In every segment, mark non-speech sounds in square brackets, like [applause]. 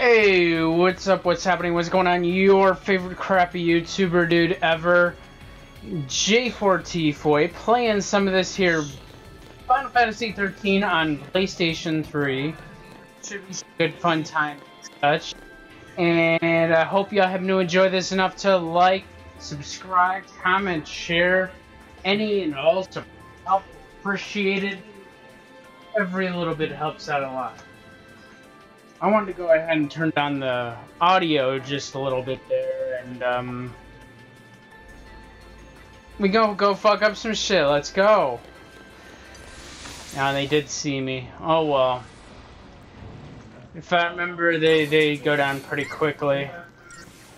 Hey, what's up? What's happening? What's going on? Your favorite crappy YouTuber dude ever, J4TFOI, playing some of this here Final Fantasy 13 on PlayStation 3. Should be good fun time such. And I hope y'all have new enjoy this enough to like, subscribe, comment, share, any and all support. Help appreciated. Every little bit helps out a lot. I wanted to go ahead and turn down the audio just a little bit there, and um, we go go fuck up some shit. Let's go. Now they did see me. Oh well. If I remember, they they go down pretty quickly.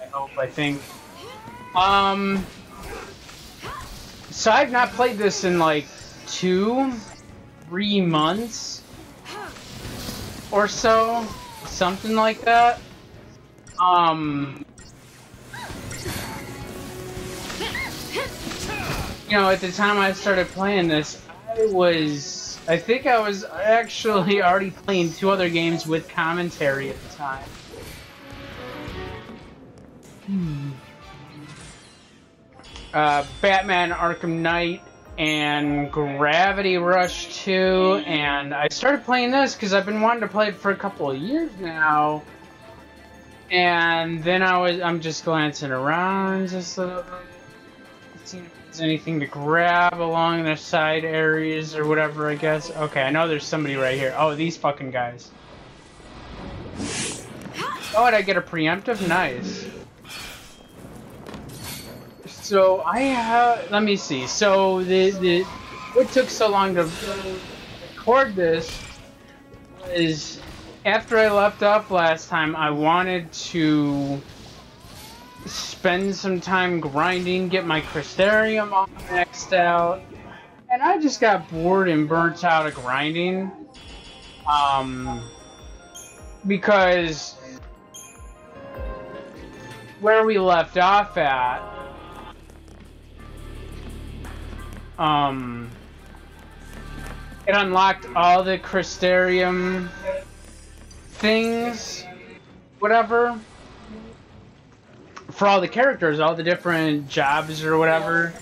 I hope. I think. Um. So I've not played this in like two, three months or so something like that. Um, you know, at the time I started playing this, I was, I think I was actually [laughs] already playing two other games with commentary at the time. Hmm. Uh, Batman Arkham Knight and Gravity Rush 2, and I started playing this because I've been wanting to play it for a couple of years now. And then I was, I'm just glancing around just bit, seeing if there's anything to grab along the side areas or whatever, I guess. Okay, I know there's somebody right here. Oh, these fucking guys. Oh, and I get a preemptive? Nice. So I have. Let me see. So the the what took so long to record this is after I left off last time. I wanted to spend some time grinding, get my Crystarium all maxed out, and I just got bored and burnt out of grinding. Um, because where we left off at um, it unlocked all the Crystarium things, whatever, for all the characters, all the different jobs or whatever,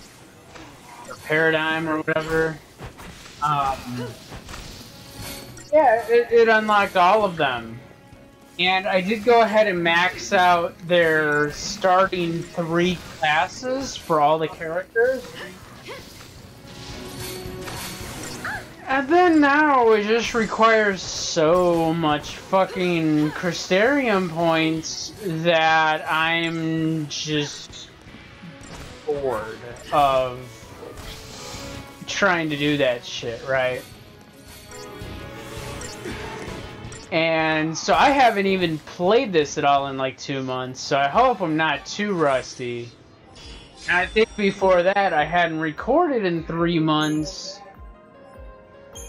or paradigm or whatever. Um, yeah, it, it unlocked all of them. And I did go ahead and max out their starting three classes for all the characters. And then now it just requires so much fucking Crystarium points that I'm just bored of trying to do that shit, right? And so I haven't even played this at all in like two months, so I hope I'm not too rusty. And I think before that I hadn't recorded in three months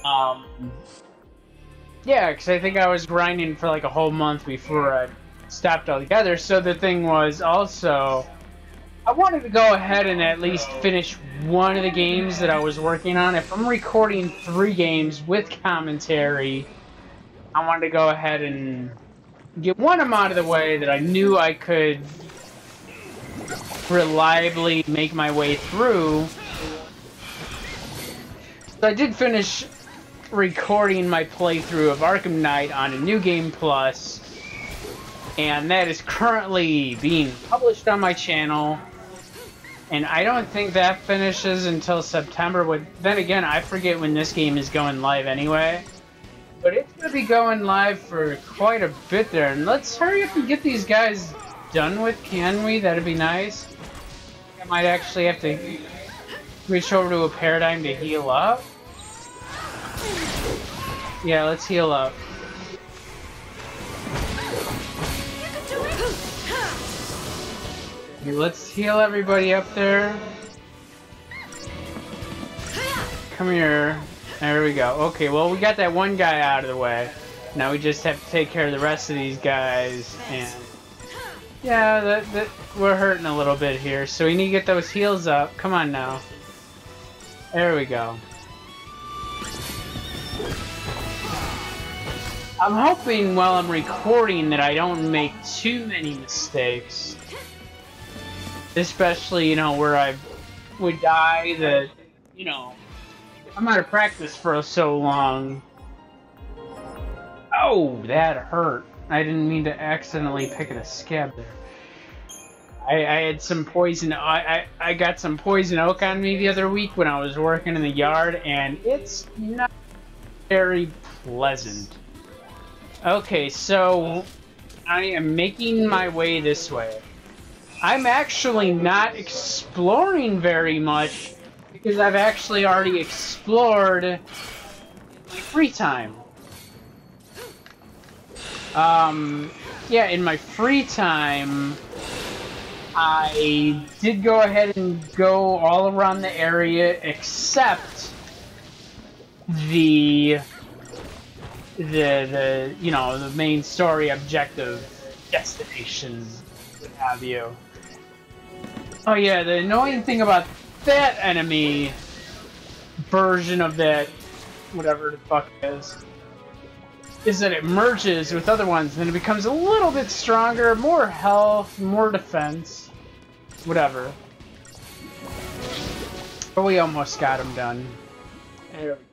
um, yeah, because I think I was grinding for like a whole month before I stopped altogether. So the thing was also, I wanted to go ahead and at least finish one of the games that I was working on. If I'm recording three games with commentary, I wanted to go ahead and get one of them out of the way that I knew I could reliably make my way through. So I did finish recording my playthrough of Arkham Knight on a New Game Plus, and that is currently being published on my channel. And I don't think that finishes until September. But then again, I forget when this game is going live anyway. But it's going to be going live for quite a bit there. And let's hurry up and get these guys done with, can we? That'd be nice. I might actually have to switch over to a paradigm to heal up. Yeah, let's heal up. Okay, let's heal everybody up there. Come here. There we go. Okay, well, we got that one guy out of the way. Now we just have to take care of the rest of these guys, and... Yeah, that, that, we're hurting a little bit here, so we need to get those heals up. Come on now. There we go. I'm hoping while I'm recording that I don't make too many mistakes. Especially, you know, where I would die that, you know, I'm out of practice for so long. Oh, that hurt. I didn't mean to accidentally pick at a scab there. I, I had some poison. I, I, I got some poison oak on me the other week when I was working in the yard, and it's not very pleasant. Okay, so I am making my way this way. I'm actually not exploring very much because I've actually already explored my free time. Um, yeah, in my free time, I did go ahead and go all around the area except the the the you know the main story objective destination what have you. Oh yeah the annoying thing about that enemy version of that whatever the fuck is is that it merges with other ones and it becomes a little bit stronger more health more defense whatever. But we almost got him done. There we go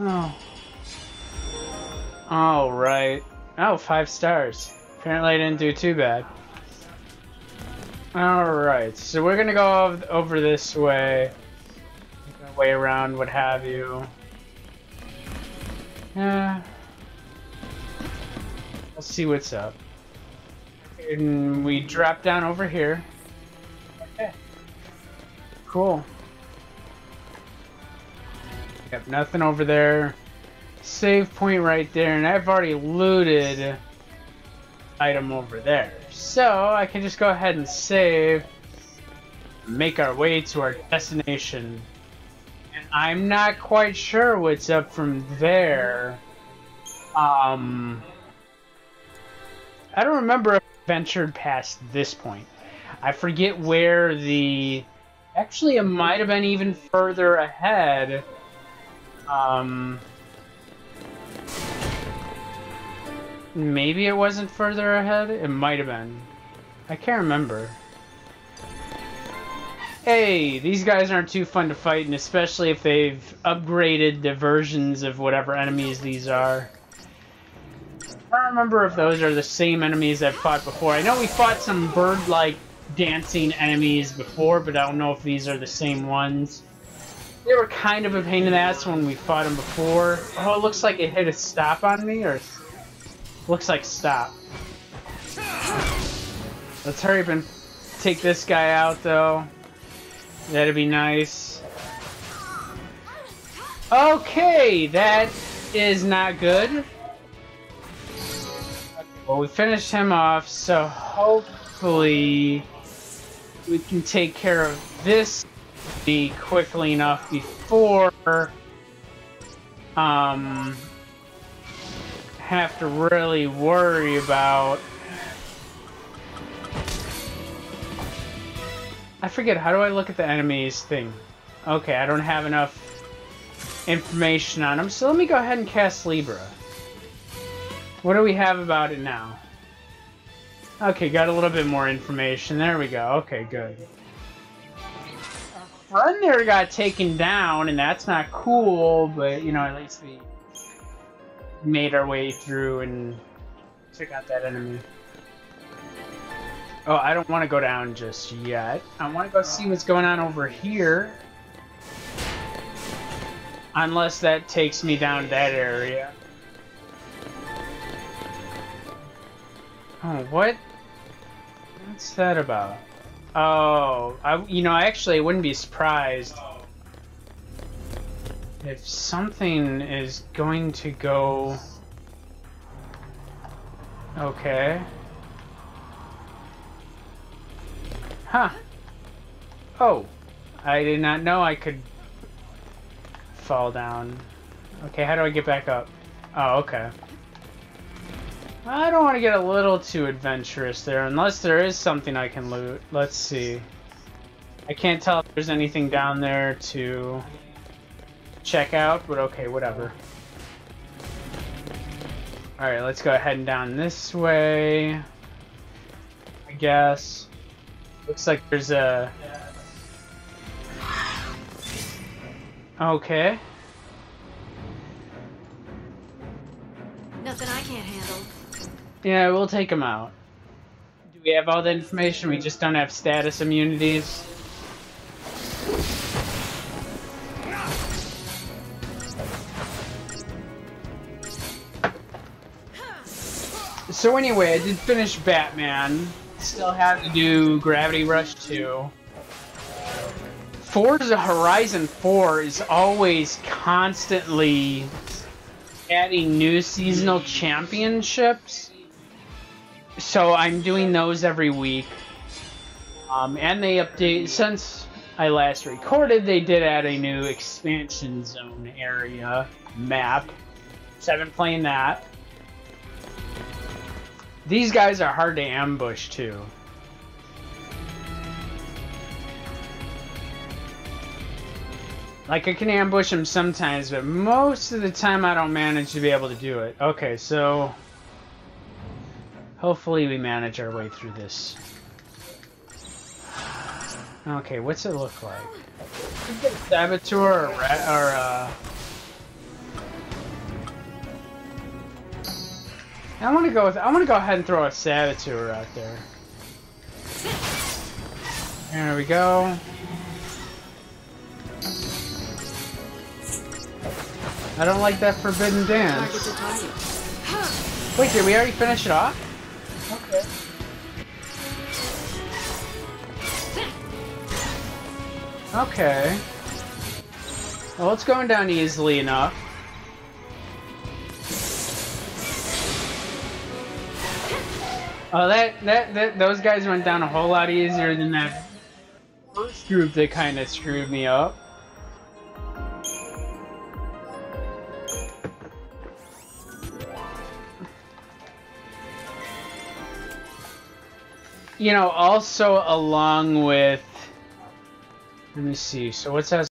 Oh. All right. Oh, five stars. Apparently I didn't do too bad. Alright, so we're gonna go over this way. Way around, what have you. Yeah. Let's see what's up. And we drop down over here. Okay. Cool. Yep, nothing over there. Save point right there, and I've already looted item over there. So I can just go ahead and save, make our way to our destination. And I'm not quite sure what's up from there. Um, I don't remember if I ventured past this point. I forget where the... Actually, it might have been even further ahead um, maybe it wasn't further ahead. It might have been. I can't remember. Hey, these guys aren't too fun to fight, and especially if they've upgraded the versions of whatever enemies these are. I don't remember if those are the same enemies I've fought before. I know we fought some bird-like dancing enemies before, but I don't know if these are the same ones. They were kind of a pain in the ass when we fought them before. Oh, it looks like it hit a stop on me, or... Looks like stop. Let's hurry up and take this guy out, though. That'd be nice. Okay, that is not good. Well, we finished him off, so hopefully we can take care of this be quickly enough before um have to really worry about I forget how do I look at the enemies thing? Okay I don't have enough information on them so let me go ahead and cast Libra. What do we have about it now? Okay got a little bit more information. There we go. Okay good friend there got taken down, and that's not cool, but, you know, at least we made our way through and took out that enemy. Oh, I don't want to go down just yet. I want to go see what's going on over here. Unless that takes me down that area. Oh, what? What's that about? Oh, I, you know, I actually, wouldn't be surprised if something is going to go... Okay. Huh. Oh. I did not know I could fall down. Okay, how do I get back up? Oh, okay. I don't want to get a little too adventurous there, unless there is something I can loot. Let's see. I can't tell if there's anything down there to check out, but okay, whatever. Alright, let's go ahead and down this way. I guess. Looks like there's a... Okay. Nothing I can't handle. Yeah, we'll take him out. Do we have all the information? We just don't have status immunities. So anyway, I did finish Batman. Still have to do Gravity Rush 2. Forza Horizon 4 is always constantly adding new seasonal championships. So I'm doing those every week. Um, and they update, since I last recorded, they did add a new expansion zone area map. So I've been playing that. These guys are hard to ambush too. Like, I can ambush them sometimes, but most of the time I don't manage to be able to do it. Okay, so... Hopefully we manage our way through this. Okay, what's it look like? Saboteur or, or uh... I want to go with. I want to go ahead and throw a saboteur out there. There we go. I don't like that forbidden dance. Wait, did we already finish it off? Okay. Well, it's going down easily enough. Oh, that, that, that, those guys went down a whole lot easier than that first group that kind of screwed me up. You know, also along with, let me see, so what's that